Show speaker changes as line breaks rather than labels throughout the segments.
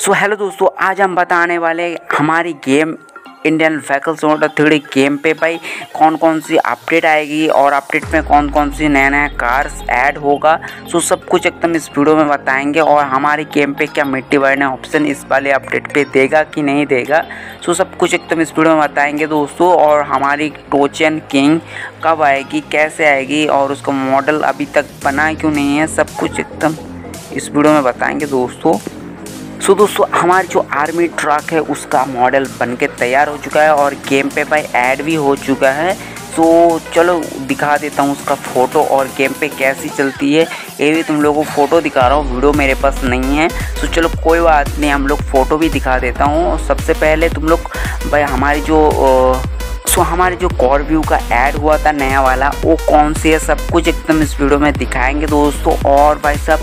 So hello दोस्तों, आज हम बताने वाले हमारी game Indian vehicles motor three game पे भाई कौन कौन सी अपडेट आएगी और अपडेट में कौन कौन सी नया नया कार्स ऐड होगा। सो सब कुछ एकदम इस वीडियो में बताएँगे और हमारी गेम पे क्या मिट्टी बढ़ने ऑप्शन इस वाले अपडेट पे देगा कि नहीं देगा। सो सब कुछ एकदम इस वीडियो में बताएँगे दोस्तों और हमारी टोचन किंग कब आएगी, कैसे आएगी और उसका मॉडल अभी तक बना क्यों नहीं है, सब कुछ एकदम इस वीडियो में बताएँगे दोस्तों। सो दोस्तों, हमारी जो आर्मी ट्रक है, उसका मॉडल बन के तैयार हो चुका है और गेम पे भाई ऐड भी हो चुका है। तो चलो, दिखा देता हूँ उसका फ़ोटो और गेम पे कैसी चलती है। ये भी तुम लोगों को फ़ोटो दिखा रहा हूँ वीडियो मेरे पास नहीं है। तो चलो, कोई बात नहीं, हम लोग फ़ोटो भी दिखा देता हूँ। सबसे पहले तुम लोग, भाई हमारी जो सो हमारे जो कॉर व्यू का ऐड हुआ था नया वाला, वो कौन सी है? सब कुछ एकदम इस वीडियो में दिखाएँगे दोस्तों। और भाई सब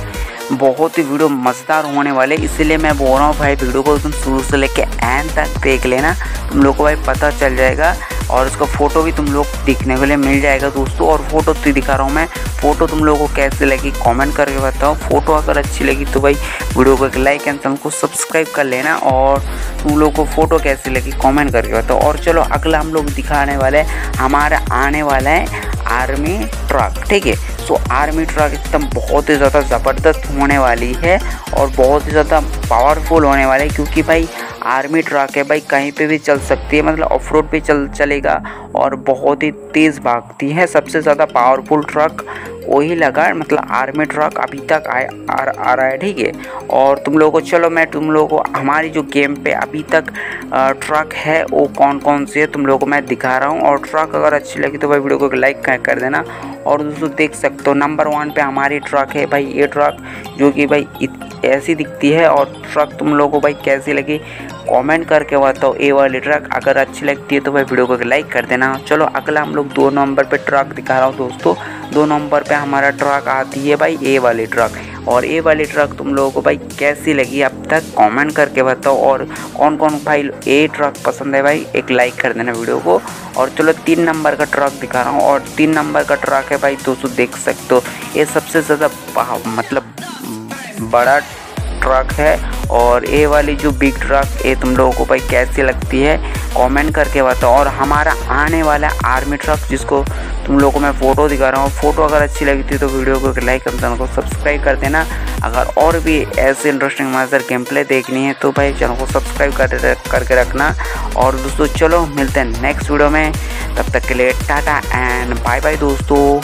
बहुत ही वीडियो मज़ेदार होने वाले, इसीलिए मैं बोल रहा हूँ भाई वीडियो को तुम शुरू से लेके एंड तक देख लेना। तुम लोग को भाई पता चल जाएगा और उसका फ़ोटो भी तुम लोग दिखने के लिए मिल जाएगा दोस्तों। और फ़ोटो तो दिखा रहा हूँ मैं। फ़ोटो तुम लोगों को कैसे लगी कमेंट करके बताओ। फ़ोटो अगर अच्छी लगी तो भाई वीडियो को एक लाइक एंड चैनल को सब्सक्राइब कर लेना और तुम लोग को फ़ोटो कैसी लगी कमेंट करके बताओ। और चलो, अगला हम लोग दिखाने वाले हमारा आने वाला है आर्मी ट्रक ठीक है? सो आर्मी ट्रक एकदम बहुत ही ज़्यादा ज़बरदस्त होने वाली है और बहुत ही ज़्यादा पावरफुल होने वाली है क्योंकि भाई आर्मी ट्रक है, भाई कहीं पे भी चल सकती है मतलब ऑफ़ रोड पर चल, चलेगा और बहुत ही तेज़ भागती है सबसे ज़्यादा पावरफुल ट्रक वही लगा मतलब आर्मी ट्रक अभी तक आए आ, आ रहा है ठीक है? और तुम लोगों को चलो मैं तुम लोगों को हमारी जो गेम पे अभी तक ट्रक है वो कौन कौन सी है तुम लोगों को मैं दिखा रहा हूँ। और ट्रक अगर अच्छी लगी तो भाई वीडियो को लाइक कर देना। और दोस्तों देख सकते हो नंबर वन पे हमारी ट्रक है भाई ये ट्रक जो कि भाई ऐसी दिखती है। और ट्रक तुम लोगों को भाई कैसी लगी कमेंट करके बताओ। ए वाली ट्रक अगर अच्छी लगती है तो भाई वीडियो को लाइक कर देना। चलो अगला हम लोग दो नंबर पे ट्रक दिखा रहा हूँ दोस्तों। दो नंबर पे हमारा ट्रक आती है भाई ए वाली ट्रक और ए वाली ट्रक तुम लोगों को भाई कैसी लगी अब तक कमेंट करके बताओ। और कौन कौन भाई ए ट्रक पसंद है भाई, एक लाइक कर देना वीडियो को। और चलो तीन नंबर का ट्रक दिखा रहा हूँ। और तीन नंबर का ट्रक है भाई, दोस्तों देख सकते हो। ये सबसे ज़्यादा मतलब बड़ा ट्रक है। और ये वाली जो बिग ट्रक ये तुम लोगों को भाई कैसी लगती है कमेंट करके बताओ। और हमारा आने वाला आर्मी ट्रक जिसको तुम लोगों को मैं फ़ोटो दिखा रहा हूँ फ़ोटो अगर अच्छी लगी थी तो वीडियो को लाइक कर चैनल को सब्सक्राइब कर देना। अगर और भी ऐसे इंटरेस्टिंग मज़ेदार गेम प्ले देखनी है तो भाई चैनल को सब्सक्राइब कर करके रखना। और दोस्तों, चलो मिलते हैं नेक्स्ट वीडियो में। तब तक के लिए टाटा एंड बाय बाय दोस्तों।